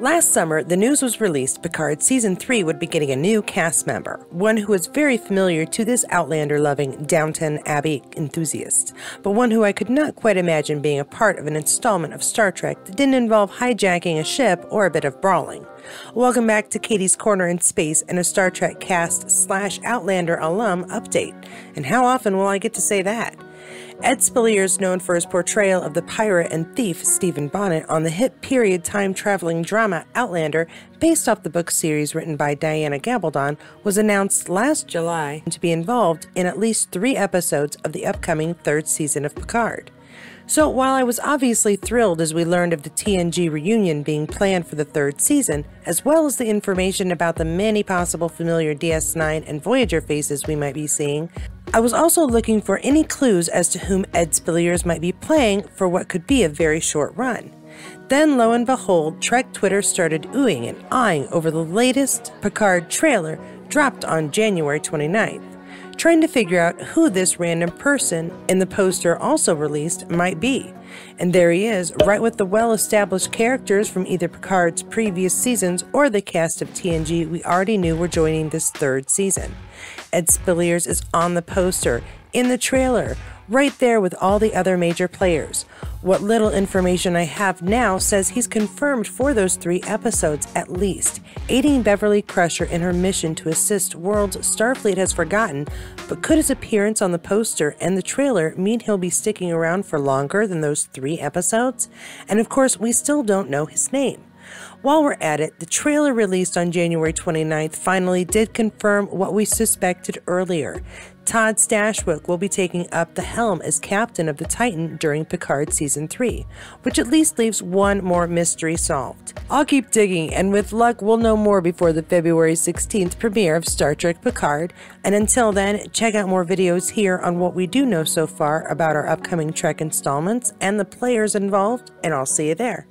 Last summer, the news was released Picard Season 3 would be getting a new cast member, one who is very familiar to this Outlander loving Downton Abbey enthusiast, but one who I could not quite imagine being a part of an installment of Star Trek that didn't involve hijacking a ship or a bit of brawling. Welcome back to Katie's Corner in Space and a Star Trek cast slash Outlander alum update. And how often will I get to say that? Ed Speleers is known for his portrayal of the pirate and thief Stephen Bonnet on the hit period time traveling drama Outlander, based off the book series written by Diana Gabaldon, was announced last July to be involved in at least three episodes of the upcoming third season of Picard. So, while I was obviously thrilled as we learned of the TNG reunion being planned for the third season, as well as the information about the many possible familiar DS9 and Voyager faces we might be seeing, I was also looking for any clues as to whom Ed Speleers might be playing for what could be a very short run. Then, lo and behold, Trek Twitter started oohing and eyeing over the latest Picard trailer dropped on January 29th trying to figure out who this random person in the poster also released might be. And there he is, right with the well established characters from either Picard's previous seasons or the cast of TNG we already knew were joining this third season. Ed Speleers is on the poster, in the trailer, right there with all the other major players. What little information I have now says he's confirmed for those three episodes at least, aiding Beverly Crusher in her mission to assist worlds Starfleet has forgotten. But could his appearance on the poster and the trailer mean he'll be sticking around for longer than those three episodes? And of course, we still don't know his name. While we're at it, the trailer released on January 29th finally did confirm what we suspected earlier. Todd Stashwick will be taking up the helm as captain of the Titan during Picard Season 3, which at least leaves one more mystery solved. I'll keep digging, and with luck, we'll know more before the February 16th premiere of Star Trek Picard. And until then, check out more videos here on what we do know so far about our upcoming Trek installments and the players involved, and I'll see you there.